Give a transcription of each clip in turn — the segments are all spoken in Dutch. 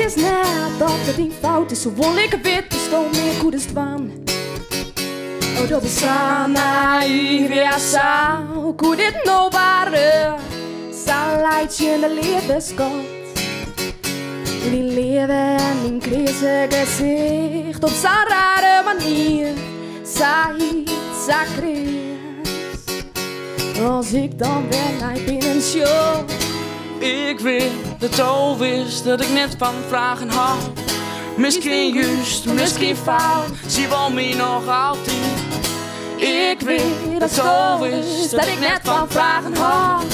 is net dat het niet fout is, zo wil ik wit, dus dan meer goed is dwan. Oh, dat is naïef, ja, zo, hoe dit nou waren. Zal leidt je in de levenskant. Die leven en mijn krize gezicht op zo'n rare manier. Zij, zij Als ik dan ben, hij binnen show. Ik weet dat al wist dat ik net van vragen had. Misschien juist, misschien fout, zie wel me nog altijd. Ik weet dat al wist dat ik net van vragen had.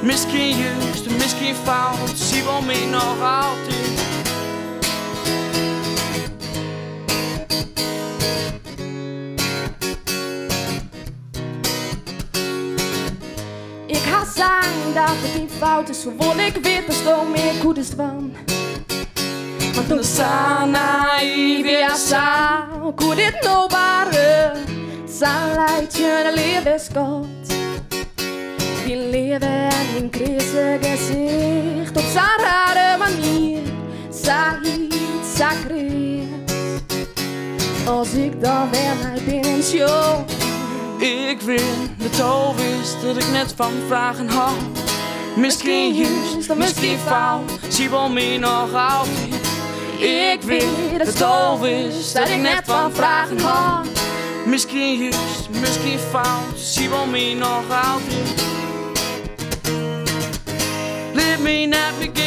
Misschien juist, misschien fout, zie wel me nog altijd. Zeggen dat het niet fout is, wil ik weer bestaan meer goed is van. Want toen sana via sa, hoe dit nou waren, sa leidt je de levenskant. Die leven en in krize gezicht op zo'n rare manier, sa iets sacreert. Als ik dan weer naar binnen. Ik weet dat al wist dat ik net van vragen had. Misschien juist, misschien fout, zie wel me nog altijd. Ik weet dat al wist dat ik net van vragen had. Misschien juist, misschien fout, zie wel me nog altijd. Leave me now.